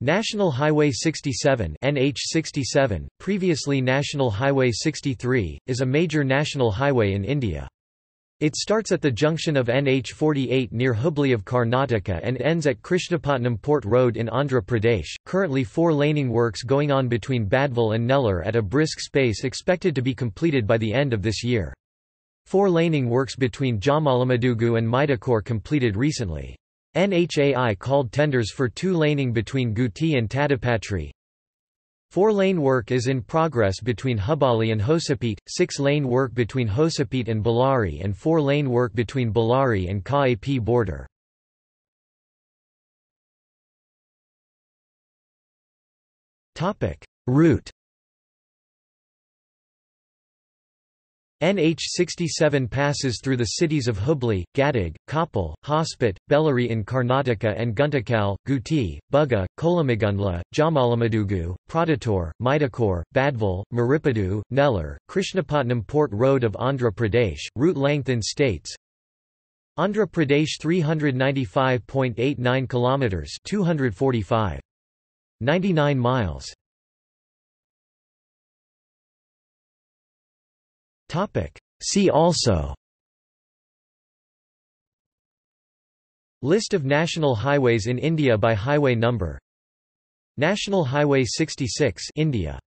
National Highway 67 NH67, previously National Highway 63, is a major national highway in India. It starts at the junction of NH48 near Hubli of Karnataka and ends at Krishnapatnam Port Road in Andhra Pradesh. Currently four laning works going on between Badvel and Nellore at a brisk space expected to be completed by the end of this year. Four laning works between Jammalamadugu and Mydukur completed recently. NHAI called tenders for two-laning between Gutti and Tadipatri. Four-lane work is in progress between Hubballi and Hosapete, six-lane work between Hosapete and Bellary and four-lane work between Bellary and KAP border. Route NH67 passes through the cities of Hubli, Gadag, Koppal, Hospet, Bellary in Karnataka and Guntakal, Gutti, Bugga, Kolamagundla, Jammalamadugu, Proddatur, Mydukur, Badvel, Maripadu, Nellore, Krishnapatnam Port Road of Andhra Pradesh. Route length in states Andhra Pradesh 395.89 km 245. 99 miles See also. List of national highways in India by highway number. National Highway 66 India